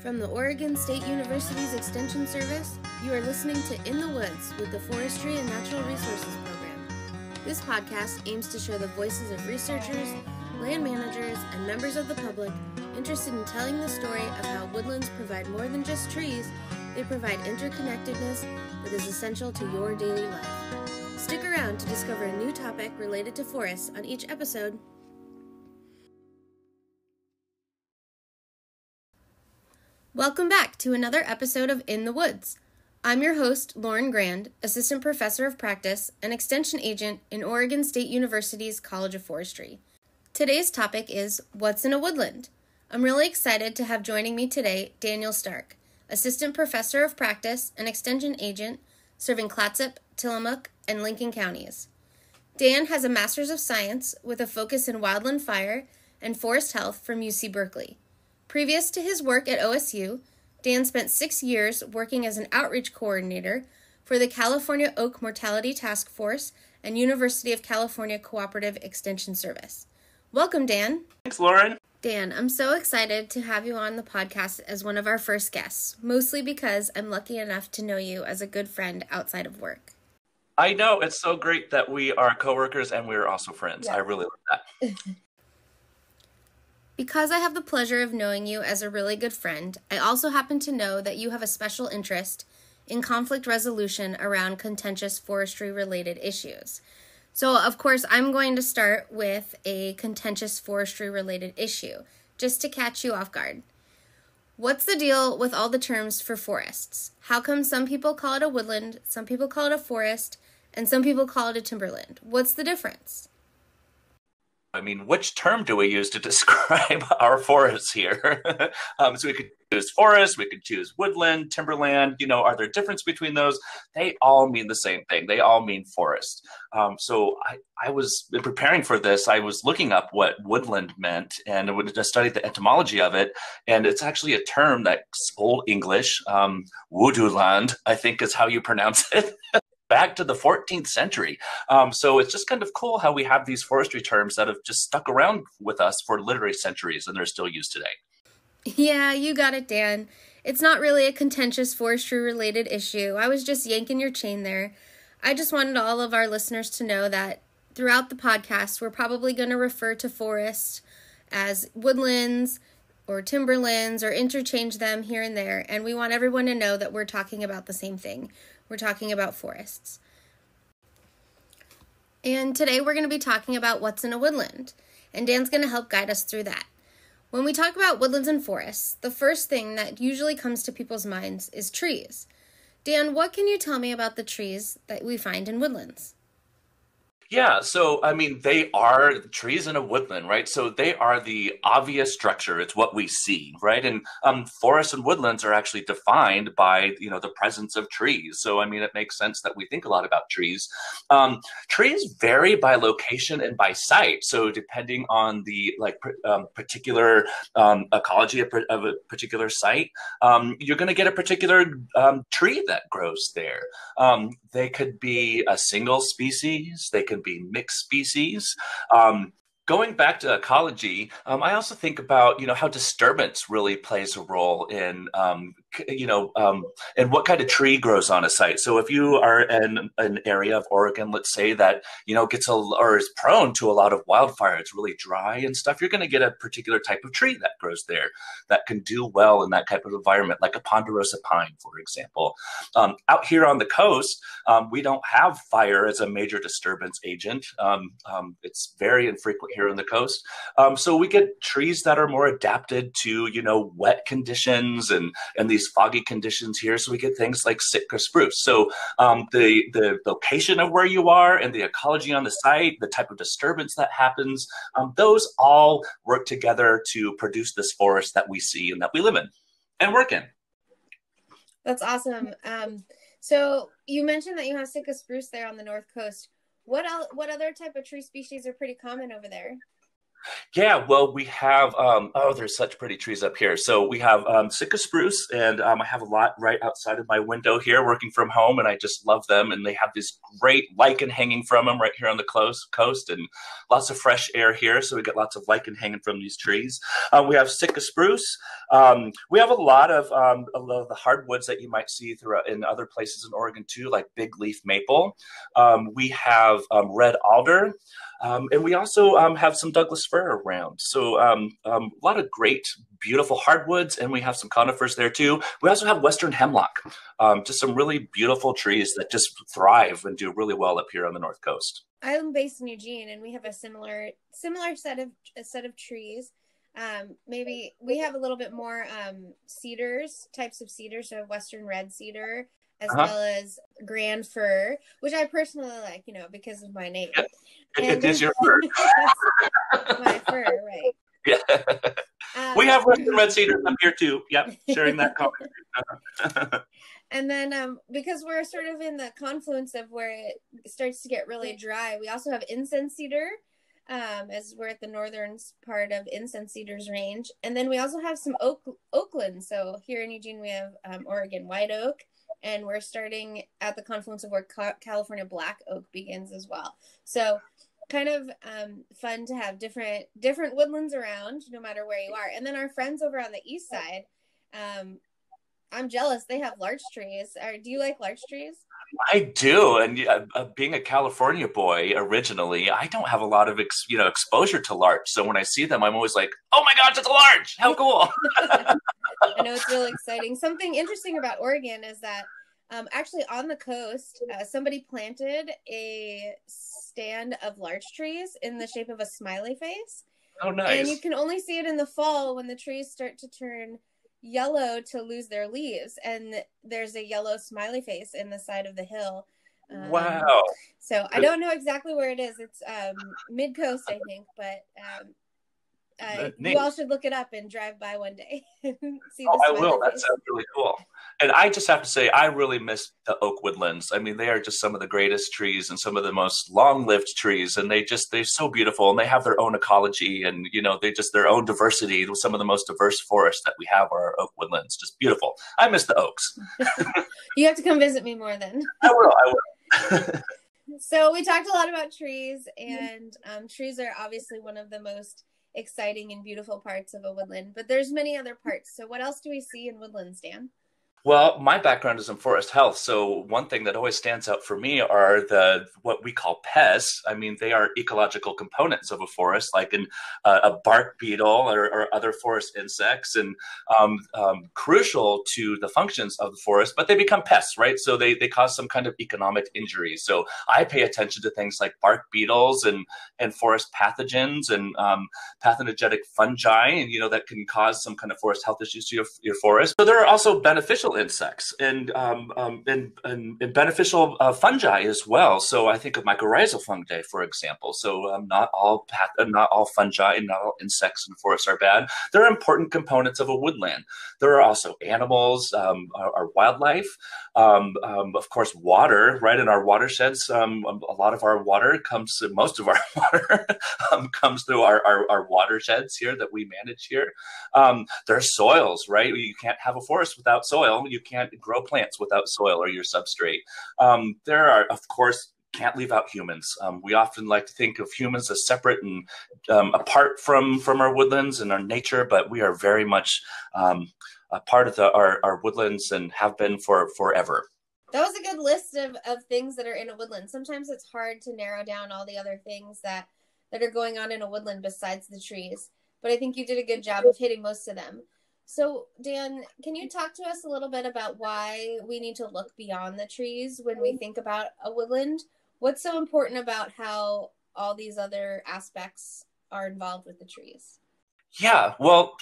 From the Oregon State University's Extension Service, you are listening to In the Woods with the Forestry and Natural Resources Program. This podcast aims to share the voices of researchers, land managers, and members of the public interested in telling the story of how woodlands provide more than just trees, they provide interconnectedness that is essential to your daily life. Stick around to discover a new topic related to forests on each episode. Welcome back to another episode of In the Woods. I'm your host, Lauren Grand, Assistant Professor of Practice and Extension Agent in Oregon State University's College of Forestry. Today's topic is What's in a Woodland? I'm really excited to have joining me today Daniel Stark, Assistant Professor of Practice and Extension Agent serving Clatsop, Tillamook, and Lincoln counties. Dan has a Master's of Science with a focus in wildland fire and forest health from UC Berkeley. Previous to his work at OSU, Dan spent six years working as an outreach coordinator for the California Oak Mortality Task Force and University of California Cooperative Extension Service. Welcome, Dan. Thanks, Lauren. Dan, I'm so excited to have you on the podcast as one of our first guests, mostly because I'm lucky enough to know you as a good friend outside of work. I know. It's so great that we are coworkers and we're also friends. Yeah. I really love that. Because I have the pleasure of knowing you as a really good friend, I also happen to know that you have a special interest in conflict resolution around contentious forestry related issues. So, of course, I'm going to start with a contentious forestry related issue, just to catch you off guard. What's the deal with all the terms for forests? How come some people call it a woodland, some people call it a forest, and some people call it a timberland? What's the difference? I mean, which term do we use to describe our forests here? um, so we could choose forest, we could choose woodland, timberland. You know, are there difference between those? They all mean the same thing. They all mean forest. Um, so I, I was preparing for this. I was looking up what woodland meant and I studied the etymology of it. And it's actually a term that's Old English, um, wooduland, I think is how you pronounce it back to the 14th century. Um, so it's just kind of cool how we have these forestry terms that have just stuck around with us for literally centuries and they're still used today. Yeah, you got it, Dan. It's not really a contentious forestry related issue. I was just yanking your chain there. I just wanted all of our listeners to know that throughout the podcast, we're probably going to refer to forests as woodlands or timberlands or interchange them here and there. And we want everyone to know that we're talking about the same thing. We're talking about forests. And today we're going to be talking about what's in a woodland. And Dan's going to help guide us through that. When we talk about woodlands and forests, the first thing that usually comes to people's minds is trees. Dan, what can you tell me about the trees that we find in woodlands? Yeah, so I mean, they are trees in a woodland, right? So they are the obvious structure. It's what we see, right? And um, forests and woodlands are actually defined by you know the presence of trees. So I mean, it makes sense that we think a lot about trees. Um, trees vary by location and by site. So depending on the like um, particular um, ecology of, of, a particular site, um, you're going to get a particular um, tree that grows there. they could be a single species. They can be mixed species. Um, going back to ecology, um, I also think about you know how disturbance really plays a role in um, you know, um, and what kind of tree grows on a site. So if you are in an area of Oregon, let's say that you know gets a or is prone to a lot of wildfire, it's really dry and stuff. You're going to get a particular type of tree that grows there that can do well in that type of environment, like a ponderosa pine, for example. Um, out here on the coast, um, we don't have fire as a major disturbance agent. Um, um, it's very infrequent here on the coast, um, so we get trees that are more adapted to you know wet conditions and and these these foggy conditions here. So we get things like Sitka spruce. So um, the the location of where you are and the ecology on the site, the type of disturbance that happens, um, those all work together to produce this forest that we see and that we live in and work in. That's awesome. Um, so you mentioned that you have Sitka spruce there on the north coast. What else, what other type of tree species are pretty common over there? Yeah, well, we have um, oh, there's such pretty trees up here. So we have um, Sitka spruce, and um, I have a lot right outside of my window here, working from home, and I just love them. And they have this great lichen hanging from them right here on the close coast, and lots of fresh air here. So we get lots of lichen hanging from these trees. Uh, we have Sitka spruce. Um, we have a lot of um, a lot of the hardwoods that you might see throughout in other places in Oregon too, like big leaf maple. Um, we have red alder. Um, and we also um, have some Douglas fir around. So um, um, a lot of great, beautiful hardwoods, and we have some conifers there too. We also have western hemlock, um, just some really beautiful trees that just thrive and do really well up here on the north coast. I'm based in Eugene, and we have a similar similar set of a set of trees. Um, maybe we have a little bit more cedars, types of cedars, so western red cedar, as uh-huh. well as grand fir, which I personally like, you know, because of my name. Yeah. It, it is your fir. my fur, right? Yeah. Um, we have western red cedars up here too. Yep, sharing that comment. and then um, because we're sort of in the confluence of where it starts to get really dry, we also have incense cedar. Um, as we're at the northern part of incense cedars range, and then we also have some oak oakland. So here in Eugene, we have um, Oregon white oak, and we're starting at the confluence of where California black oak begins as well. So kind of um, fun to have different different woodlands around no matter where you are. And then our friends over on the east side um, i'm jealous. They have larch trees. Or do you like larch trees? I do. And uh, being a california boy originally i don't have a lot of ex, you know exposure to larch. So when i see them i'm always like oh my gosh it's a larch! How cool i know it's really exciting something interesting about oregon is that um, actually, on the coast, uh, somebody planted a stand of larch trees in the shape of a smiley face. Oh, nice. And you can only see it in the fall when the trees start to turn yellow to lose their leaves. And there's a yellow smiley face in the side of the hill. Um, wow. So I don't know exactly where it is. It's um, mid coast, I think, but um, uh, you all should look it up and drive by one day. See oh, I will. That sounds really cool. And I just have to say, I really miss the oak woodlands. I mean, they are just some of the greatest trees and some of the most long-lived trees, and they just they're so beautiful, and they have their own ecology, and you know, they just their own diversity. Some of the most diverse forests that we have are oak woodlands. Just beautiful. I miss the oaks. you have to come visit me more then. I will. I will. so we talked a lot about trees, and um, trees are obviously one of the most exciting and beautiful parts of a woodland, but there's many other parts. So what else do we see in woodlands, Dan? Well, my background is in forest health, so one thing that always stands out for me are the what we call pests. I mean, they are ecological components of a forest, like an, uh, a bark beetle or, or, other forest insects, and um, um, crucial to the functions of the forest. But they become pests, right? So they they cause some kind of economic injury. So I pay attention to things like bark beetles and and forest pathogens and um, pathogenic fungi, and you know that can cause some kind of forest health issues to your, your forest. So there are also beneficial beneficial insects and um, um, and, and, and, beneficial uh, fungi as well. So I think of mycorrhizal fungi, for example. So um, not all path- uh, not all fungi and not all insects in forests are bad. They're important components of a woodland. There are also animals, um, our, our, wildlife, um, um, of course, water. Right in our watersheds, a lot of our water comes. Most of our water comes through our, our, our, watersheds here that we manage here. there are soils, right? You can't have a forest without soil you can't grow plants without soil or your substrate. Um, there are, of course, can't leave out humans. Um, we often like to think of humans as separate and um, apart from from our woodlands and our nature, but we are very much um, a part of the, our, our woodlands and have been for forever. That was a good list of, of things that are in a woodland. Sometimes it's hard to narrow down all the other things that that are going on in a woodland besides the trees, but I think you did a good job of hitting most of them. So, Dan, can you talk to us a little bit about why we need to look beyond the trees when we think about a woodland? What's so important about how all these other aspects are involved with the trees? Yeah, well,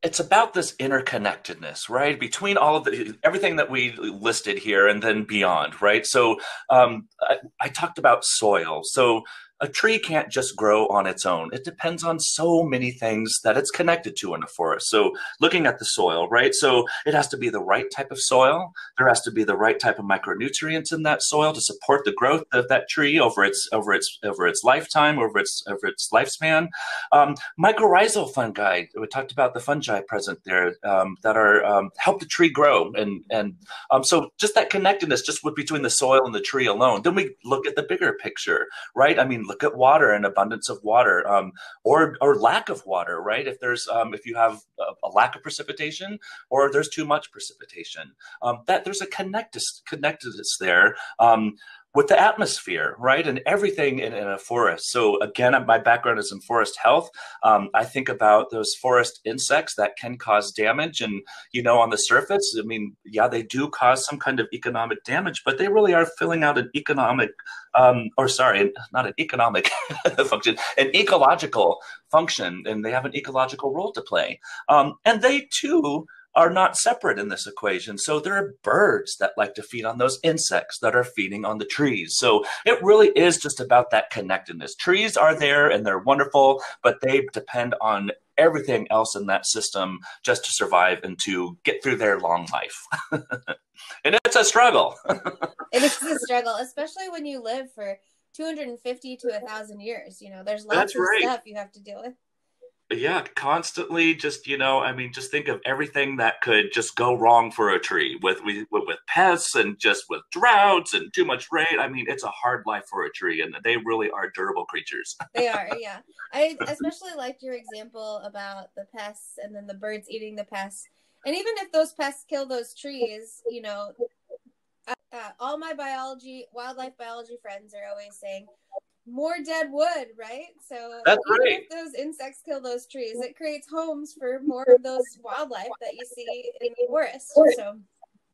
it's about this interconnectedness, right? Between all of the everything that we listed here and then beyond, right? So um, I, I, talked about soil. So a tree can't just grow on its own. It depends on so many things that it's connected to in a forest. So, looking at the soil, right? So, it has to be the right type of soil. There has to be the right type of micronutrients in that soil to support the growth of that tree over its over its over its lifetime, over its over its lifespan. Um, mycorrhizal fungi. We talked about the fungi present there um, that are um, help the tree grow, and and um, so just that connectedness, just between the soil and the tree alone. Then we look at the bigger picture, right? I mean look at water and abundance of water, um, or or lack of water, right? If there's um, if you have a, lack of precipitation, or there's too much precipitation, um, that there's a connectedness connectedness there. Um, with the atmosphere, right, and everything in, in, a forest. So again, my background is in forest health. Um, I think about those forest insects that can cause damage, and you know, on the surface, I mean, yeah, they do cause some kind of economic damage, but they really are filling out an economic, um, or sorry, not an economic function, an ecological function, and they have an ecological role to play. Um, and they too are not separate in this equation. So there are birds that like to feed on those insects that are feeding on the trees. So it really is just about that connectedness. Trees are there and they're wonderful, but they depend on everything else in that system just to survive and to get through their long life. and it's a struggle. it is a struggle, especially when you live for 250 to a thousand years. You know, there's lots That's of right. stuff you have to deal with yeah constantly just you know i mean just think of everything that could just go wrong for a tree with with, with pests and just with droughts and too much rain. I mean it's a hard life for a tree and they really are durable creatures. They are yeah. I especially liked your example about the pests and then the birds eating the pests. And even if those pests kill those trees you know uh, all my biology wildlife biology friends are always saying more dead wood, right? So That's right. if those insects kill those trees, it creates homes for more of those wildlife that you see in the forest. So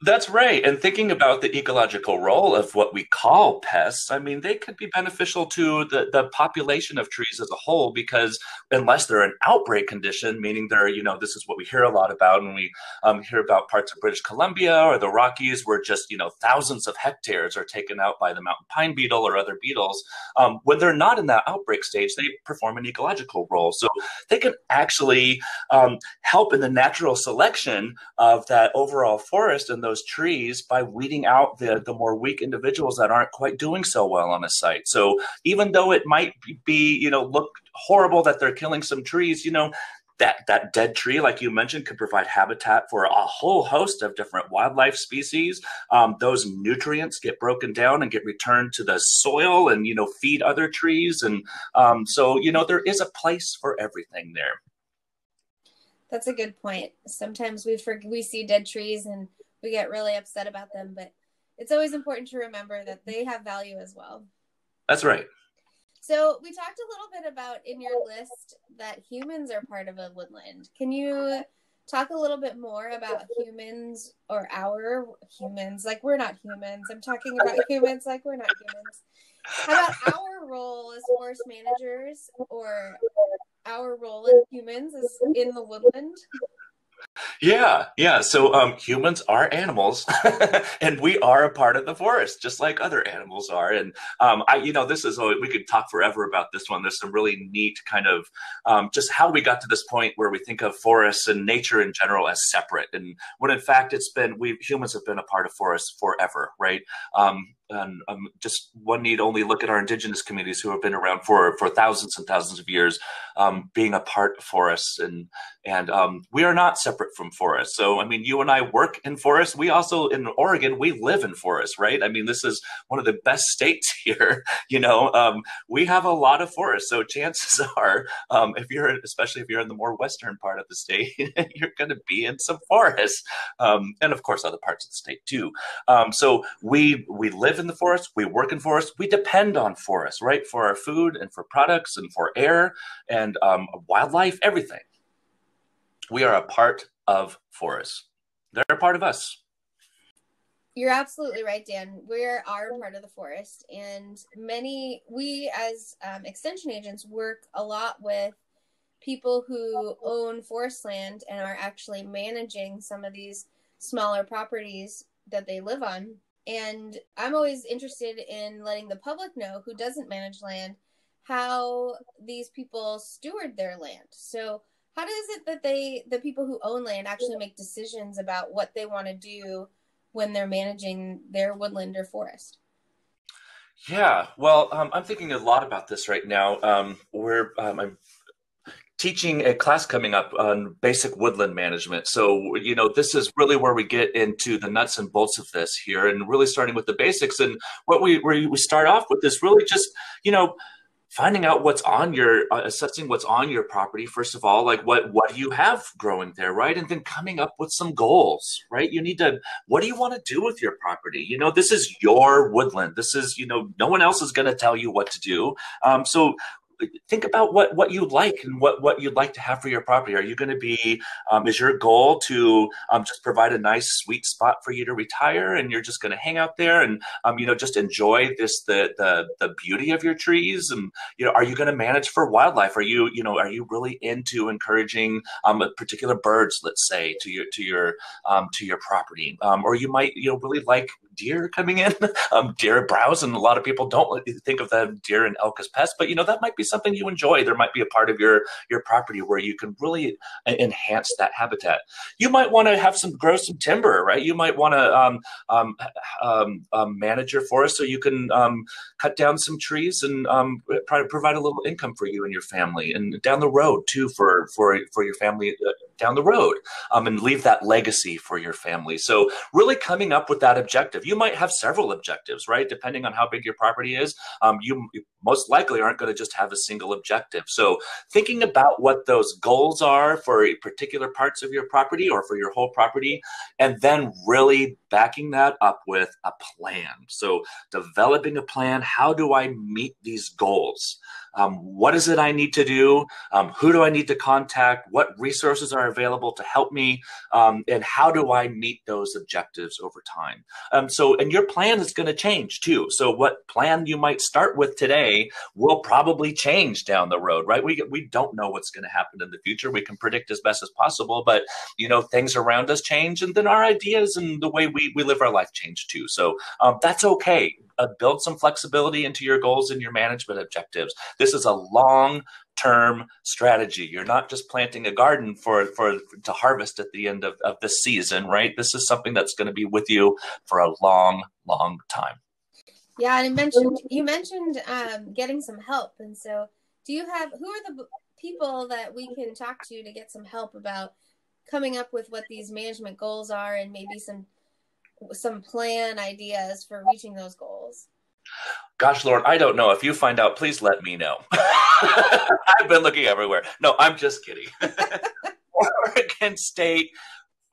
that's right. And thinking about the ecological role of what we call pests, I mean, they could be beneficial to the, the population of trees as a whole because unless they're an outbreak condition, meaning they're, you know, this is what we hear a lot about when we um, hear about parts of British Columbia or the Rockies where just, you know, thousands of hectares are taken out by the mountain pine beetle or other beetles. Um, when they're not in that outbreak stage, they perform an ecological role. So they can actually um, help in the natural selection of that overall forest and those trees by weeding out the, the more weak individuals that aren't quite doing so well on a site. So even though it might be, you know, look horrible that they're killing some trees, you know, that, that dead tree, like you mentioned, could provide habitat for a whole host of different wildlife species. Um, those nutrients get broken down and get returned to the soil and, you know, feed other trees. And um, so, you know, there is a place for everything there. That's a good point. Sometimes we for, we see dead trees and we get really upset about them, but it's always important to remember that they have value as well. That's right. So we talked a little bit about in your list that humans are part of a woodland. Can you talk a little bit more about humans or our humans? Like we're not humans. I'm talking about humans like we're not humans. How about our role as forest managers or our role as humans is in the woodland? Yeah, yeah. So um, humans are animals, and we are a part of the forest, just like other animals are. And um, I, you know, this is we could talk forever about this one. There's some really neat kind of um, just how we got to this point where we think of forests and nature in general as separate, and when in fact it's been we humans have been a part of forests forever, right? Um, and um, just one need only look at our indigenous communities who have been around for for thousands and thousands of years, um, being a part of forests, and and um, we are not separate from forests. So I mean, you and I work in forests. We also in Oregon we live in forests, right? I mean, this is one of the best states here. You know, um, we have a lot of forests. So chances are, um, if you're especially if you're in the more western part of the state, you're going to be in some forests, um, and of course other parts of the state too. so we we live in the forest, we work in forests, we depend on forests, right, for our food and for products and for air and um, wildlife, everything. We are a part of forests. They're a part of us. You're absolutely right, Dan. We are part of the forest, and many we as um, extension agents work a lot with people who own forest land and are actually managing some of these smaller properties that they live on and I'm always interested in letting the public know who doesn't manage land how these people steward their land. So, how does it that they, the people who own land, actually make decisions about what they want to do when they're managing their woodland or forest? Yeah, well, um, I'm thinking a lot about this right now. Um, we're um, I'm teaching a class coming up on basic woodland management. So, you know, this is really where we get into the nuts and bolts of this here, and really starting with the basics. And what we we start off with is really just, you know, finding out what's on your uh, assessing what's on your property first of all like what what do you have growing there right? And then coming up with some goals right? You need to what do you want to do with your property? You know this is your woodland. This is you know no one else is going to tell you what to do. Um, so think about what what you like and what what you'd like to have for your property. Are you going to be? Um, is your goal to um, just provide a nice sweet spot for you to retire, and you're just going to hang out there and um, you know just enjoy this the the the beauty of your trees? And you know, are you going to manage for wildlife? Are you you know are you really into encouraging um, particular birds, let's say, to your to your um, to your property? Um, or you might you know really like deer coming in, deer browse, and a lot of people don't think of the deer and elk as pests, but you know that might be something you enjoy. There might be a part of your your property where you can really enhance that habitat. You might want to have some grow some timber, right? You might want to um, um, um, um, manage your forest so you can um, cut down some trees and um, provide a little income for you and your family, and down the road too for for for your family uh, down the road, um, and leave that legacy for your family. So really coming up with that objective you might have several objectives, right? Depending on how big your property is, um, you most likely aren't going to just have a single objective. So thinking about what those goals are for particular parts of your property or for your whole property, and then really backing that up with a plan. So developing a plan. How do I meet these goals? Um, what is it I need to do? Um, who do I need to contact? What resources are available to help me? Um, and how do I meet those objectives over time? Um, so, and your plan is going to change too. So, what plan you might start with today will probably change down the road, right? We, we don't know what's going to happen in the future. We can predict as best as possible, but you know, things around us change and then our ideas and the way we, we live our life change too. So, um, that's okay uh, build some flexibility into your goals and your management objectives. This is a long term strategy. You're not just planting a garden for, for to harvest at the end of, of the season, right? This is something that's going to be with you for a long, long time. Yeah, and you mentioned you mentioned um, getting some help, and so do you have who are the people that we can talk to to get some help about coming up with what these management goals are and maybe some some plan ideas for reaching those goals? Gosh, Lauren, I don't know. If you find out, please let me know. I've been looking everywhere. No, I'm just kidding. Oregon State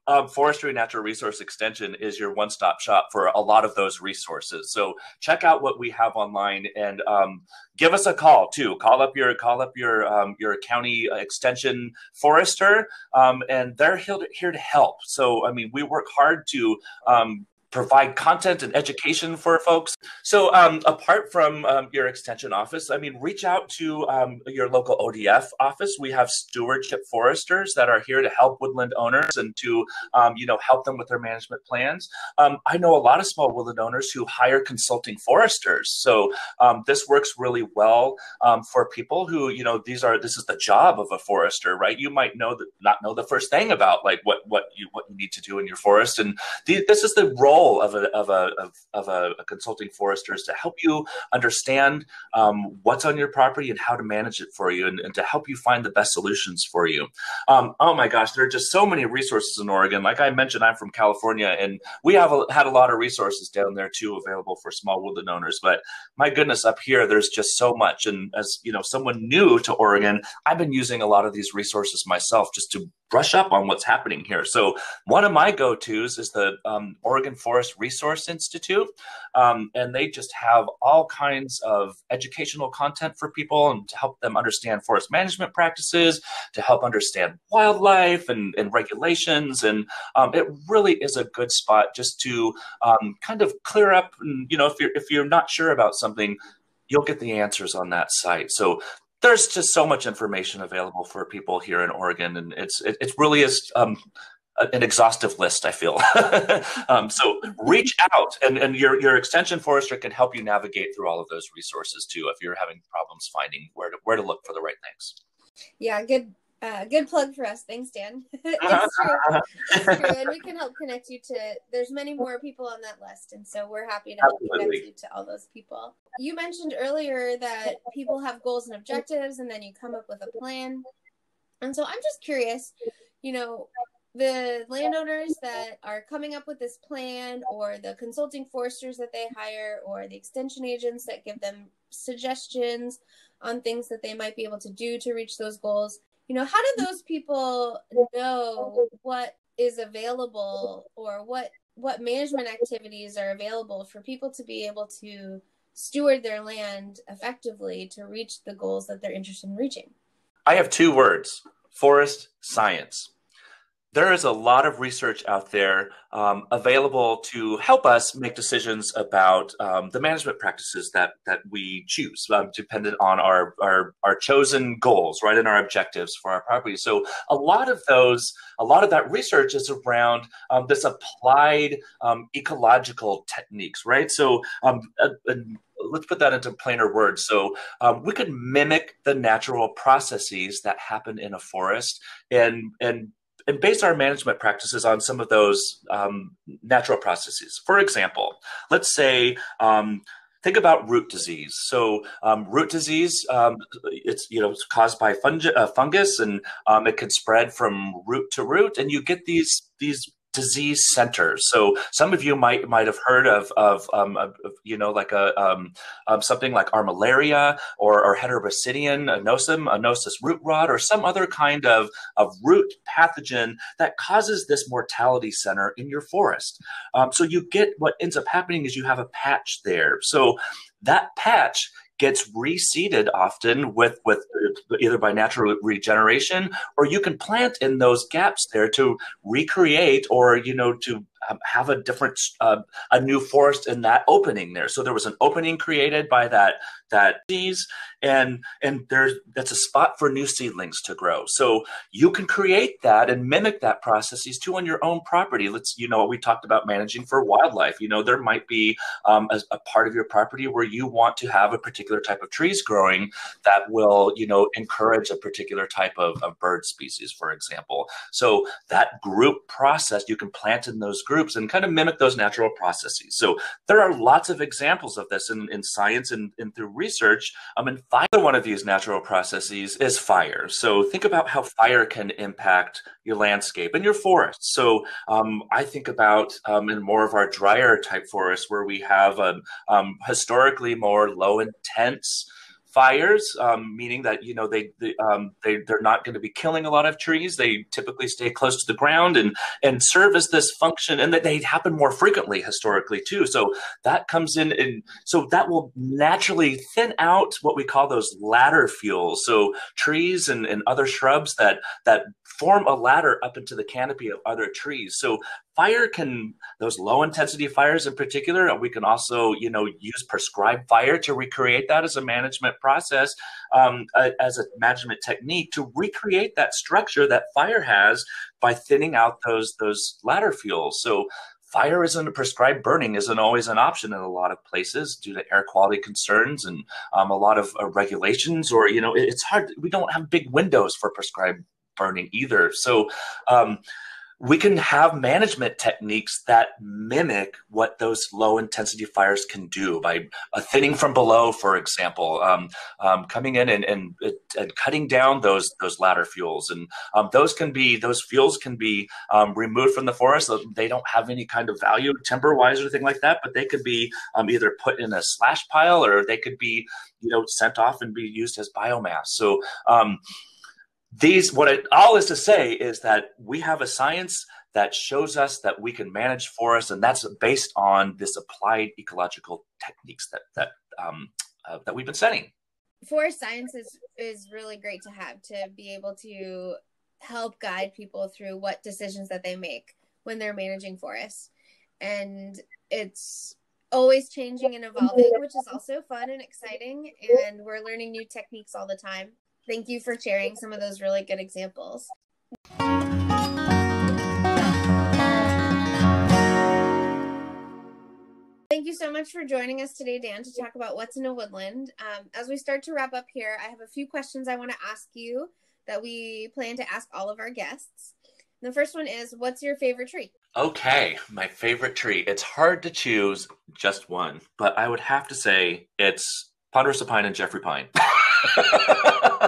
um, Forestry Natural Resource Extension is your one stop shop for a lot of those resources. So check out what we have online and um, give us a call too. Call up your call up your um, your county extension forester, um, and they're here to, here to help. So I mean, we work hard to um, provide content and education for folks. So, um, apart from um, your extension office, I mean, reach out to um, your local ODF office. We have stewardship foresters that are here to help woodland owners and to, um, you know, help them with their management plans. Um, I know a lot of small woodland owners who hire consulting foresters. So, um, this works really well for people who, you know, these are this is the job of a forester, right? You might know that not know the first thing about like what what you what you need to do in your forest, and the, this is the role role of a of a of, of a, a, consulting forester is to help you understand um, what's on your property and how to manage it for you, and, and to help you find the best solutions for you. Um, oh my gosh, there are just so many resources in Oregon. Like I mentioned, I'm from California, and we have a, had a lot of resources down there too available for small woodland owners. But my goodness, up here there's just so much. And as you know, someone new to Oregon, I've been using a lot of these resources myself just to brush up on what's happening here. So one of my go-tos is the um, Oregon Forest Resource Institute, um, and they just have all kinds of educational content for people and to help them understand forest management practices, to help understand wildlife and, and regulations, and um, it really is a good spot just to um, kind of clear up. And, you know, if you're if you're not sure about something, you'll get the answers on that site. So there's just so much information available for people here in Oregon, and it's it, it really is um, an exhaustive list. I feel um, so. Reach out, and and your your extension forester can help you navigate through all of those resources too. If you're having problems finding where to where to look for the right things. Yeah, good uh, good plug for us. Thanks, Dan. it's, true. it's true. And we can help connect you to, there's many more people on that list. And so we're happy to help Absolutely. connect you to all those people. You mentioned earlier that people have goals and objectives, and then you come up with a plan. And so I'm just curious, you know, the landowners that are coming up with this plan, or the consulting foresters that they hire, or the extension agents that give them suggestions on things that they might be able to do to reach those goals you know how do those people know what is available or what what management activities are available for people to be able to steward their land effectively to reach the goals that they're interested in reaching? I have two words forest science there is a lot of research out there um, available to help us make decisions about um, the management practices that that we choose, um, dependent on our, our our chosen goals, right, and our objectives for our property. So a lot of those, a lot of that research is around um, this applied um, ecological techniques, right? So uh, uh, let's put that into plainer words. So um, we could mimic the natural processes that happen in a forest and and and base our management practices on some of those um, natural processes. For example, let's say um, think about root disease. So um, root disease, um, it's you know it's caused by fungi- uh, fungus, and um, it can spread from root to root, and you get these these disease centers. So some of you might might have heard of of, um, of you know like a um, something like armillaria or, or heterobasidion annosum, annosus root rot, or some other kind of of root pathogen that causes this mortality center in your forest. Um, so you get what ends up happening is you have a patch there. So that patch gets reseeded often with with uh, either by natural regeneration or you can plant in those gaps there to recreate or you know to have a different uh, a new forest in that opening there. So there was an opening created by that that seeds and and there's that's a spot for new seedlings to grow. So you can create that and mimic that processes too on your own property. Let's you know we talked about managing for wildlife. You know there might be um, a, a part of your property where you want to have a particular type of trees growing that will you know encourage a particular type of, of bird species for example. So that group process you can plant in those groups and kind of mimic those natural processes so there are lots of examples of this in, in science and, and through research. Um, and fire, one of these natural processes is fire. So think about how fire can impact your landscape and your forests. So um, I think about um, in more of our drier type forests where we have um, um historically more low intense fires, um, meaning that you know they, they um, they they're not going to be killing a lot of trees. They typically stay close to the ground and and serve as this function, and that they happen more frequently historically too. So that comes in, and so that will naturally thin out what we call those ladder fuels. So trees and, and other shrubs that that form a ladder up into the canopy of other trees. So fire can those low intensity fires in particular we can also you know use prescribed fire to recreate that as a management process um, as a management technique to recreate that structure that fire has by thinning out those those ladder fuels. So fire isn't a prescribed burning isn't always an option in a lot of places due to air quality concerns and um, a lot of uh, regulations or you know it, it's hard we don't have big windows for prescribed burning either. So um, we can have management techniques that mimic what those low intensity fires can do by a thinning from below, for example, um, um, coming in and, and, and, cutting down those those ladder fuels, and um, those can be those fuels can be um, removed from the forest. They don't have any kind of value timber wise or anything like that, but they could be um, either put in a slash pile or they could be you know sent off and be used as biomass. So um, these what it all is to say is that we have a science that shows us that we can manage forests and that's based on this applied ecological techniques that that um, uh, that we've been studying. Forest science is is really great to have to be able to help guide people through what decisions that they make when they're managing forests. And it's always changing and evolving which is also fun and exciting and we're learning new techniques all the time thank you for sharing some of those really good examples. Thank you so much for joining us today, Dan, to talk about what's in a woodland. Um, as we start to wrap up here, I have a few questions I want to ask you that we plan to ask all of our guests. The first one is What's your favorite tree? Okay, my favorite tree. It's hard to choose just one, but I would have to say it's Ponderosa Pine and Jeffrey Pine.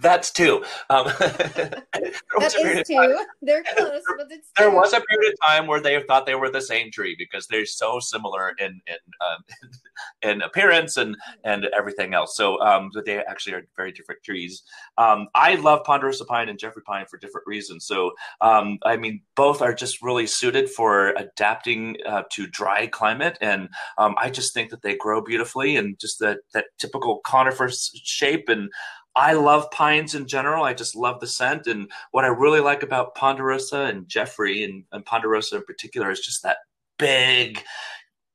That's two. Um, that is two. They're close, but it's there was a period of time where they thought they were the same tree because they're so similar in in um, in appearance and and everything else. So, um, but they actually are very different trees. Um, I love ponderosa pine and Jeffrey pine for different reasons. So, um, I mean, both are just really suited for adapting uh, to dry climate, and um, I just think that they grow beautifully and just that that typical conifer shape and I love pines in general. I just love the scent. And what I really like about Ponderosa and Jeffrey and, and Ponderosa in particular is just that big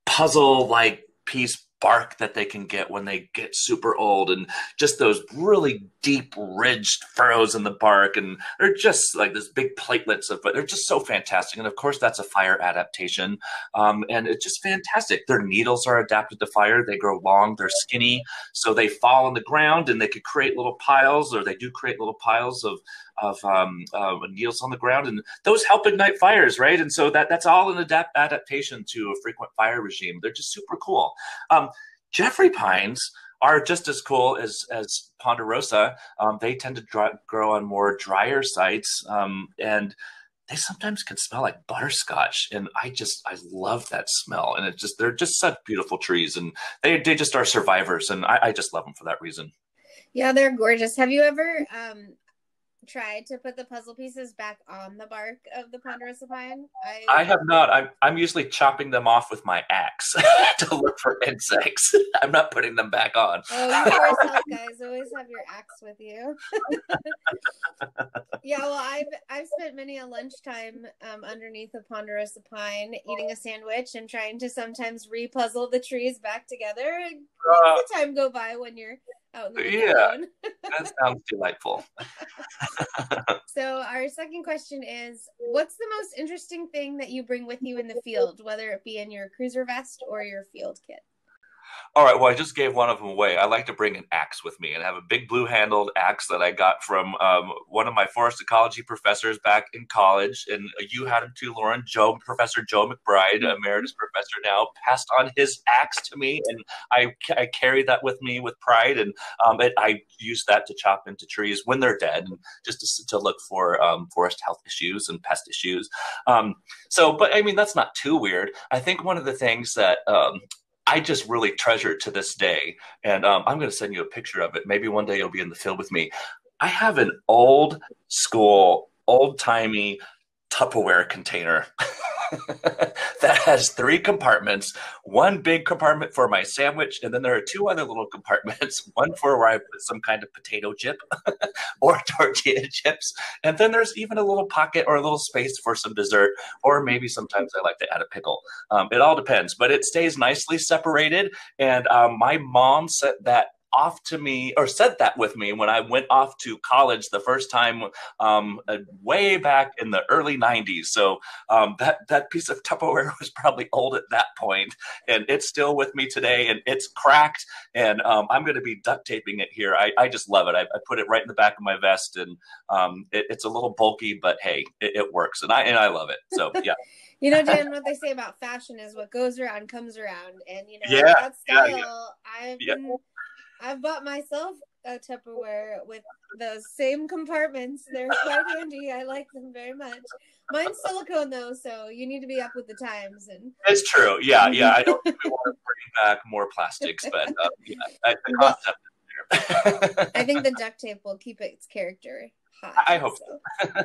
puzzle like piece bark that they can get when they get super old and just those really deep ridged furrows in the bark and they're just like this big platelets of but they're just so fantastic and of course that's a fire adaptation um, and it's just fantastic their needles are adapted to fire they grow long they're skinny so they fall on the ground and they could create little piles or they do create little piles of of um, uh, needles on the ground, and those help ignite fires, right? And so that that's all an adapt- adaptation to a frequent fire regime. They're just super cool. Um, Jeffrey pines are just as cool as as ponderosa. Um, they tend to dry, grow on more drier sites, um, and they sometimes can smell like butterscotch and i just i love that smell and it's just they're just such beautiful trees and they, they just are survivors and I, I just love them for that reason yeah they're gorgeous have you ever um tried to put the puzzle pieces back on the bark of the ponderosa pine? I, I have not. I'm, I'm usually chopping them off with my axe to look for insects. I'm not putting them back on. Oh, you yourself, guys. Always have your axe with you. yeah, well, I've I've spent many a lunchtime um, underneath a ponderosa pine eating a sandwich and trying to sometimes repuzzle the trees back together. Uh, the time go by when you're out in the Oh, yeah, that sounds delightful. so our second question is, what's the most interesting thing that you bring with you in the field, whether it be in your cruiser vest or your field kit? All right. Well, I just gave one of them away. I like to bring an axe with me and have a big blue handled axe that I got from um, one of my forest ecology professors back in college. And you had him too, Lauren. Joe, Professor Joe McBride, mm-hmm. emeritus professor now, passed on his axe to me. And I, I carry that with me with pride. And um, it, I use that to chop into trees when they're dead and just to, to look for um, forest health issues and pest issues. Um, so, but I mean, that's not too weird. I think one of the things that um, I just really treasure it to this day. And um, I'm going to send you a picture of it. Maybe one day you'll be in the field with me. I have an old school, old timey Tupperware container that has three compartments one big compartment for my sandwich, and then there are two other little compartments one for where I put some kind of potato chip or tortilla chips. And then there's even a little pocket or a little space for some dessert, or maybe sometimes I like to add a pickle. Um, it all depends, but it stays nicely separated. And um, my mom set that off to me or said that with me when I went off to college the first time, um, uh, way back in the early '90s. So um, that that piece of Tupperware was probably old at that point, and it's still with me today, and it's cracked, and um, I'm going to be duct taping it here. I, I just love it. I, I, put it right in the back of my vest, and um, it, it's a little bulky, but hey, it, it works, and I and I love it. So yeah. You know, Dan, what they say about fashion is what goes around comes around, and you know yeah, that style. Yeah, yeah. I've been I've bought myself a Tupperware with those same compartments. They're quite handy. I like them very much. Mine's silicone though, so you need to be up with the times. And it's true. Yeah, yeah. I don't think we want to bring back more plastics, but uh, yeah, the concept. I think the duct tape will keep its character high. I hope so. so.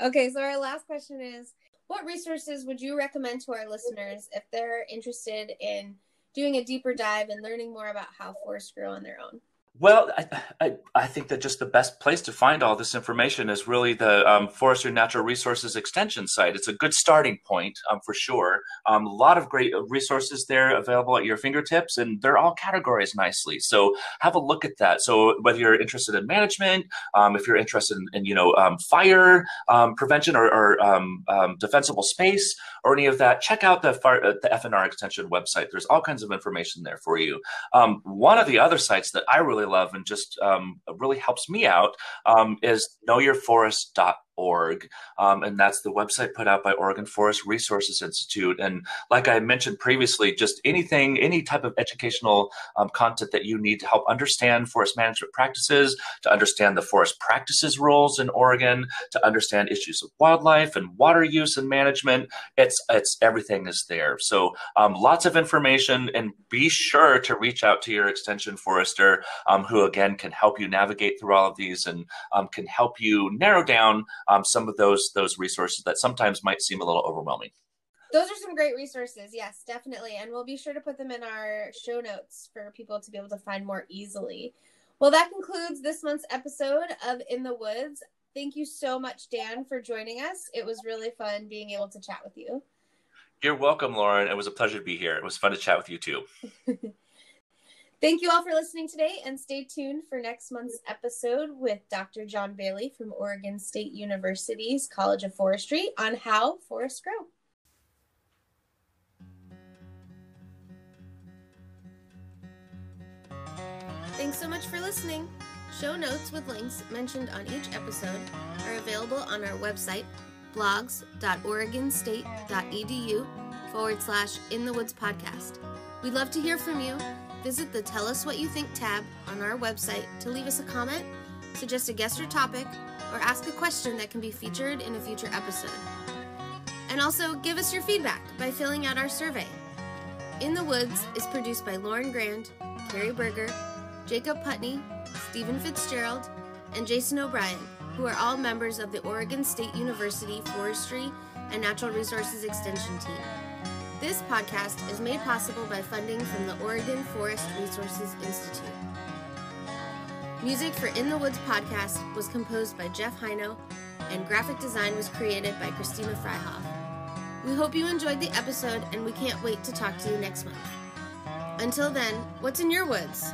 okay, so our last question is: What resources would you recommend to our listeners if they're interested in doing a deeper dive and learning more about how forests grow on their own. Well, I, I, I, think that just the best place to find all this information is really the um, Forestry Natural Resources Extension site. It's a good starting point um, for sure. Um, a lot of great resources there available at your fingertips, and they're all categorized nicely. So have a look at that. So whether you're interested in management, um, if you're interested in, in you know um, fire um, prevention or, or defensible space or any of that, check out the, uh, the FNR Extension website. There's all kinds of information there for you. one of the other sites that I really love and just um, really helps me out um, is knowyourforest.org org. Um, and that's the website put out by oregon forest resources institute. And like i mentioned previously just anything any type of educational um, content that you need to help understand forest management practices to understand the forest practices rules in oregon to understand issues of wildlife and water use and management it's it's everything is there. So um, lots of information and be sure to reach out to your extension forester um, who again can help you navigate through all of these and um, can help you narrow down um, some of those those resources that sometimes might seem a little overwhelming. Those are some great resources. Yes, definitely. And we'll be sure to put them in our show notes for people to be able to find more easily. Well, that concludes this month's episode of In the Woods. Thank you so much, Dan, for joining us. It was really fun being able to chat with you. You're welcome, Lauren. It was a pleasure to be here. It was fun to chat with you too. Thank you all for listening today and stay tuned for next month's episode with Dr. John Bailey from Oregon State University's College of Forestry on how forests grow. Thanks so much for listening. Show notes with links mentioned on each episode are available on our website, blogs.oregonstate.edu forward slash in the woods podcast. We'd love to hear from you Visit the Tell Us What You Think tab on our website to leave us a comment, suggest a guest or topic, or ask a question that can be featured in a future episode. And also give us your feedback by filling out our survey. In the Woods is produced by Lauren Grand, Carrie Berger, Jacob Putney, Stephen Fitzgerald, and Jason O'Brien, who are all members of the Oregon State University Forestry and Natural Resources Extension team. This podcast is made possible by funding from the Oregon Forest Resources Institute. Music for In the Woods podcast was composed by Jeff Heino, and graphic design was created by Christina Freihoff. We hope you enjoyed the episode, and we can't wait to talk to you next month. Until then, what's in your woods?